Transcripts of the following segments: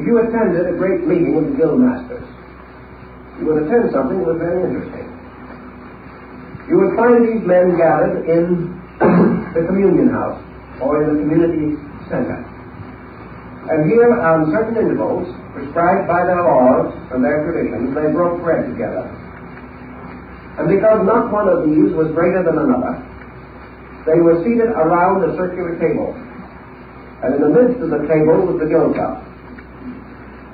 If you attended a great meeting of the guild masters, you would attend something that was very interesting. You would find these men gathered in the communion house or in the community center. And here, on certain intervals, prescribed by their laws and their traditions, they broke bread together. And because not one of these was greater than another, they were seated around a circular table. And in the midst of the table was the guild cup.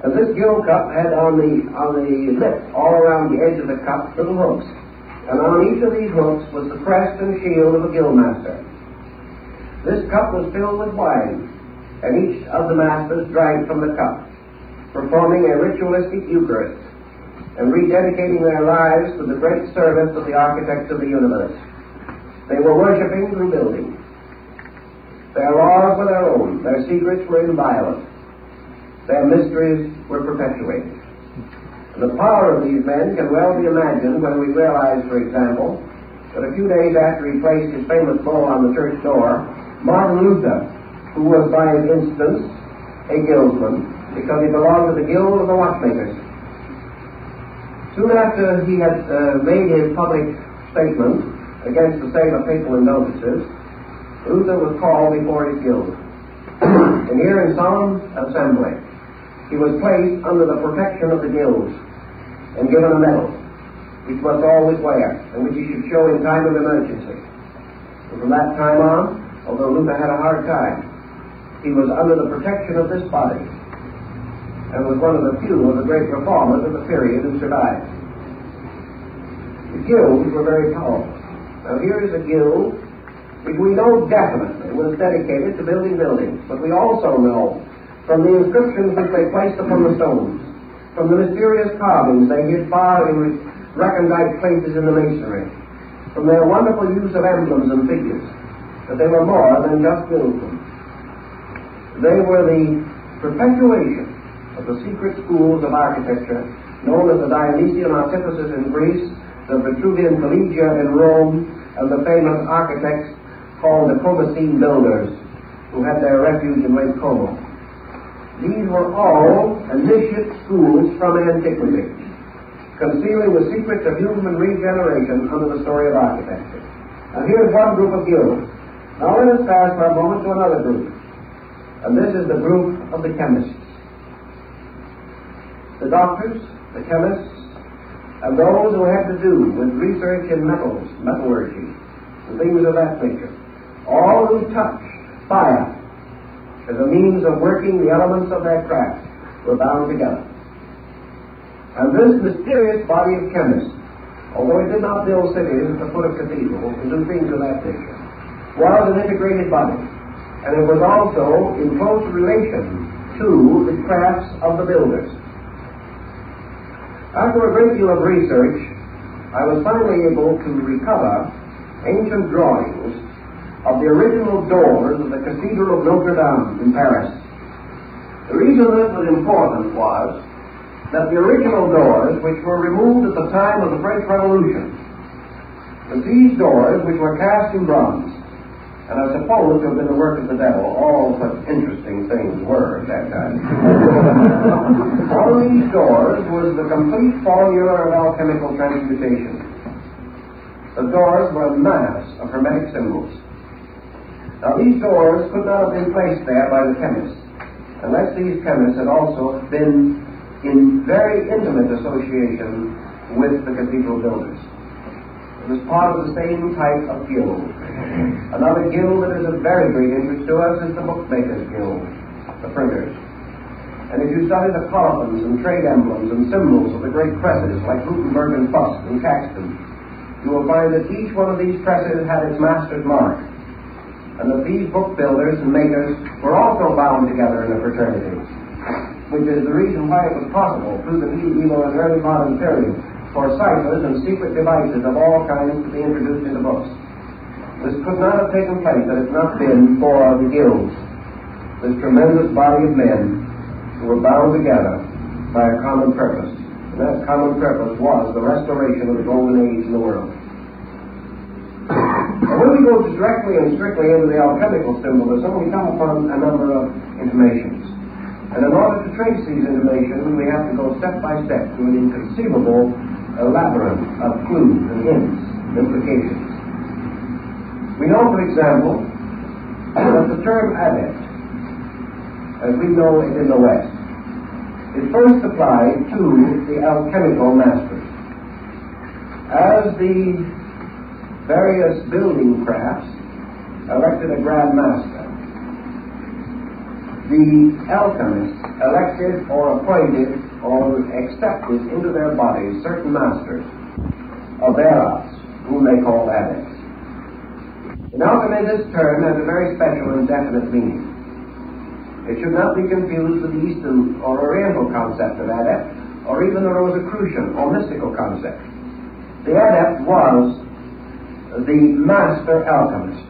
And this guild cup had on the on the lip, all around the edge of the cup, little hooks. And on each of these hooks was the crest and shield of a guild master. This cup was filled with wine, and each of the masters drank from the cup, performing a ritualistic Eucharist and rededicating their lives to the great service of the architect of the universe. They were worshipping through building. Their laws were their own, their secrets were inviolate, their mysteries were perpetuated. And the power of these men can well be imagined when we realize, for example, that a few days after he placed his famous bull on the church door, Martin Luther, who was by instance a guildsman, because he belonged to the guild of the watchmakers. Soon after he had uh, made his public statement against the sale of papal indulgences, Luther was called before his guild. and here in solemn assembly, he was placed under the protection of the guilds and given a medal, which must always wear, and which he should show in time of emergency. And from that time on, although Luther had a hard time. He was under the protection of this body and was one of the few of the great reformers of the period who survived. The guilds were very powerful. Now here is a guild which we know definitely was dedicated to building buildings, but we also know from the inscriptions which they placed upon the stones, from the mysterious carvings they hid far in recondite places in the masonry, from their wonderful use of emblems and figures, that they were more than just buildings. They were the perpetuation of the secret schools of architecture known as the Dionysian Artificers in Greece, the Vitruvian Collegia in Rome, and the famous architects called the Comacine builders, who had their refuge in Lake Como. These were all initiate schools from antiquity, concealing the secrets of human regeneration under the story of architecture. And here's one group of guilds now let us pass for a moment to another group. And this is the group of the chemists. The doctors, the chemists, and those who had to do with research in metals, metallurgy, and things of that nature. All who touched fire as a means of working the elements of their craft were bound together. And this mysterious body of chemists, although it did not build cities at the foot of cathedrals and do things of that nature, was an integrated body, and it was also in close relation to the crafts of the builders. After a great deal of research, I was finally able to recover ancient drawings of the original doors of the Cathedral of Notre Dame in Paris. The reason this was important was that the original doors, which were removed at the time of the French Revolution, that these doors, which were cast in bronze, and I suppose to have been the work of the devil. All such interesting things were at that time. On these doors was the complete formula of alchemical transmutation. The doors were a mass of hermetic symbols. Now these doors could not have been placed there by the chemists, unless these chemists had also been in very intimate association with the cathedral builders. It was part of the same type of guild. Another guild that is of very great interest to us is the Bookmakers Guild, the printers. And if you study the colophons and trade emblems and symbols of the great presses like Gutenberg and Fust and Caxton, you will find that each one of these presses had its master's mark, and that these book builders and makers were also bound together in a fraternity, which is the reason why it was possible through the medieval and early modern period for ciphers and secret devices of all kinds to be introduced into books. This could not have taken place had it not been for the guilds, this tremendous body of men who were bound together by a common purpose. And that common purpose was the restoration of the golden age in the world. When we go directly and strictly into the alchemical symbolism, we come upon a number of informations. And in order to trace these intimations, we have to go step by step through an inconceivable uh, labyrinth of clues and hints, and implications. We know, for example, that the term adept, as we know it in the West, is first applied to the alchemical masters. As the various building crafts elected a grand master, the alchemists elected or appointed or accepted into their bodies certain masters of whom they call adepts. In alchemy, this term has a very special and definite meaning. It should not be confused with the Eastern or Oriental concept of adept, or even the Rosicrucian or mystical concept. The adept was the master alchemist,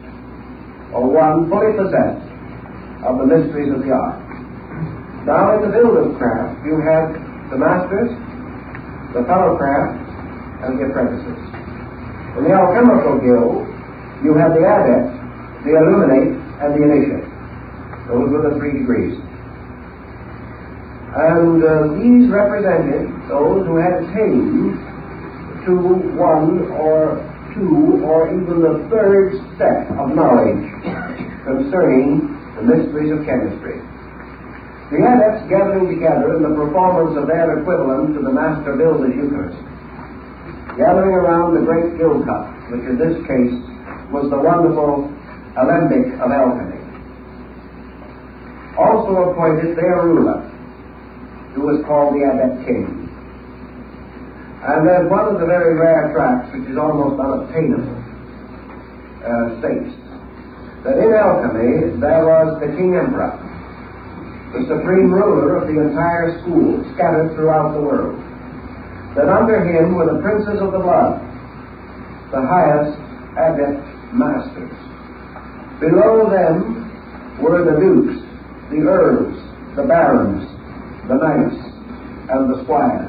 or one fully possessed of the mysteries of the art. Now, in the builder's craft, you have the masters, the fellow craft, and the apprentices. In the alchemical guild, you have the adept, the illuminate, and the initiate. Those were the three degrees. And uh, these represented those who had attained to one or two or even the third step of knowledge concerning the mysteries of chemistry. The adepts gathering together in the performance of their equivalent to the master builder's Eucharist, gathering around the great guild cup, which in this case was the wonderful alembic of alchemy also appointed their ruler, who was called the Adept King. And there's one of the very rare tracts, which is almost unobtainable, uh, states that in alchemy there was the King Emperor, the supreme ruler of the entire school, scattered throughout the world. That under him were the princes of the blood, the highest adept masters. Below them were the dukes, the earls, the barons, the knights, and the squires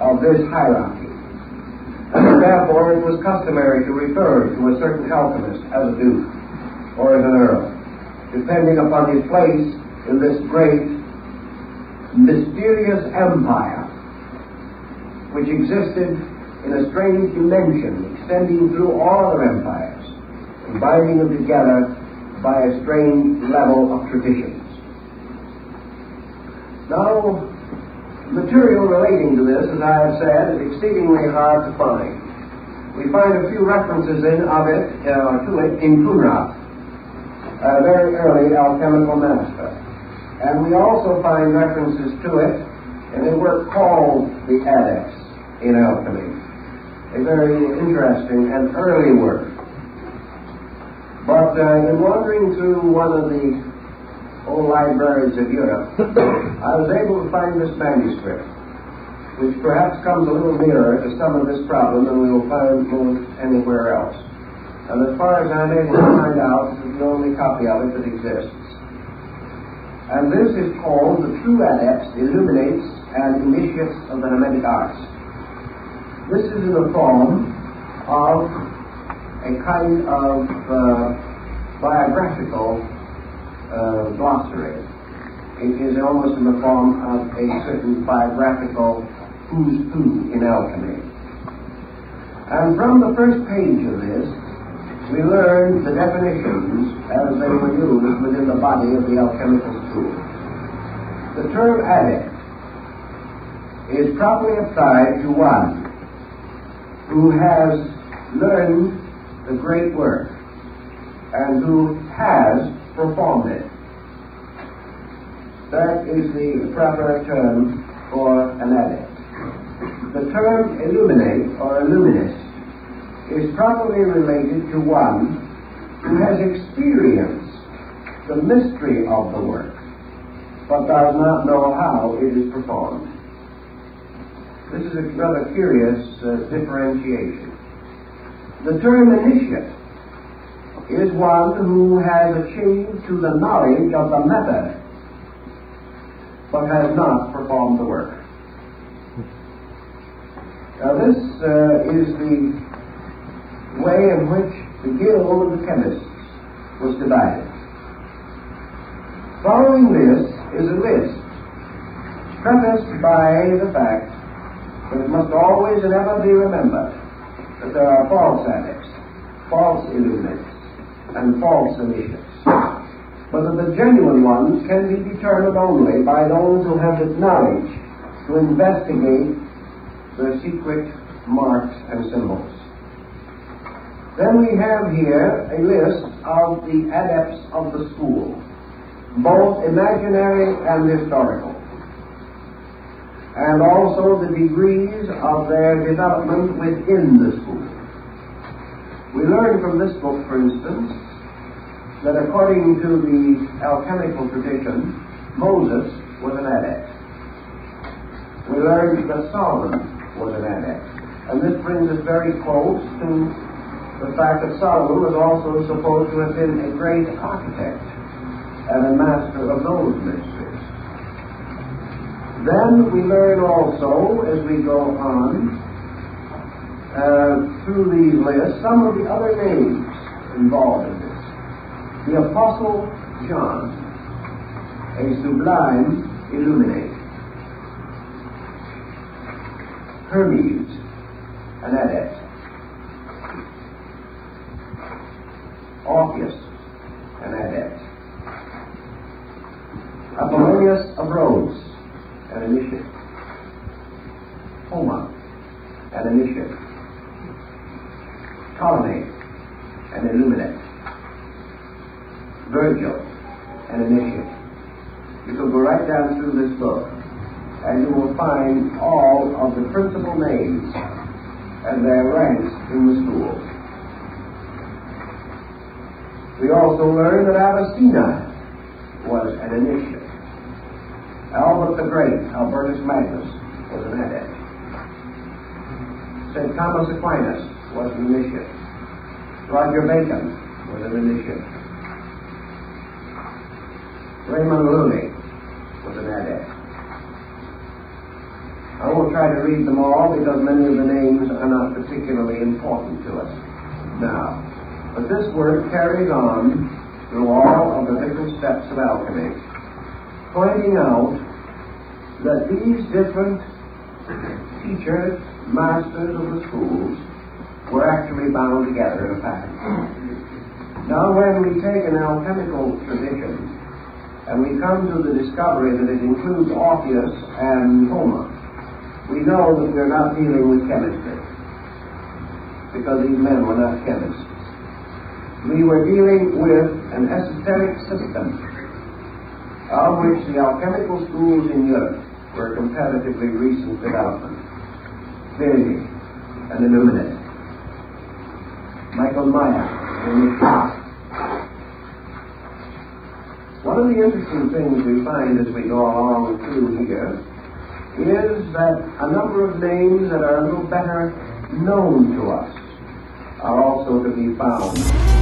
of this hierarchy. Therefore, it was customary to refer to a certain alchemist as a duke or as an earl, depending upon his place in this great, mysterious empire which existed in a strange dimension extending through all other empires binding them together by a strange level of traditions. Now, material relating to this, as I have said, is exceedingly hard to find. We find a few references in of it uh, to it in Khunrath, a very early alchemical master. And we also find references to it in a work called The Adepts in Alchemy, a very interesting and early work. But uh, in wandering through one of the old libraries of Europe, I was able to find this manuscript, which perhaps comes a little nearer to some of this problem than we will find anywhere else. And as far as I'm able to find out, this is the only copy of it that exists. And this is called The True Adepts, Illuminates, and Initiates of the Hermetic Arts. This is in the form of a kind of uh, biographical uh, glossary. It is almost in the form of a certain biographical who's who in alchemy. And from the first page of this, we learn the definitions as they were used within the body of the alchemical school. The term adept is properly applied to one who has learned the great work and who has performed it. That is the proper term for an adept. The term illuminate or illuminist is properly related to one who has experienced the mystery of the work, but does not know how it is performed. This is a rather curious uh, differentiation. The term initiate is one who has achieved to the knowledge of the method, but has not performed the work. Now, this uh, is the way in which the guild of the chemists was divided. Following this is a list prefaced by the fact that it must always and ever be remembered that there are false adepts, false illuminists, and false but that the genuine ones can be determined only by those who have the knowledge to investigate the secret marks and symbols. Then we have here a list of the adepts of the school, both imaginary and historical, and also the degrees of their development within the school. We learn from this book, for instance, that according to the alchemical tradition, Moses was an adept. We learn that Solomon was an adept. And this brings us very close to the fact that Solomon was also supposed to have been a great architect and a master of those mysteries. Then we learn also, as we go on uh, through these lists, some of the other names involved in this. The Apostle John, a sublime illuminate. Hermes, an adept. Orpheus, an adept. Apollonius of Rhodes, an initiate. Homer, an initiate. Ptolemy, an illuminate. Virgil, an initiate. You can go right down through this book, and you will find all of the principal names and their ranks in the school. Also learn that Avicenna was an initiate. Albert the Great, Albertus Magnus, was an adept. St. Thomas Aquinas was an initiate. Roger Bacon was an initiate. Raymond Lully was an adept. I won't try to read them all because many of the names are not particularly important to us now. But this work carries on through all of the different steps of alchemy, pointing out that these different teachers, masters of the schools, were actually bound together in a pattern. Now, when we take an alchemical tradition and we come to the discovery that it includes Orpheus and Homer, we know that we're not dealing with chemistry because these men were not chemists we were dealing with an esoteric system of which the alchemical schools in Europe were comparatively recent development. Virgil and Illuminate. Michael Maier One of the interesting things we find as we go along through here is that a number of names that are a little better known to us are also to be found.